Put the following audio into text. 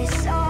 is all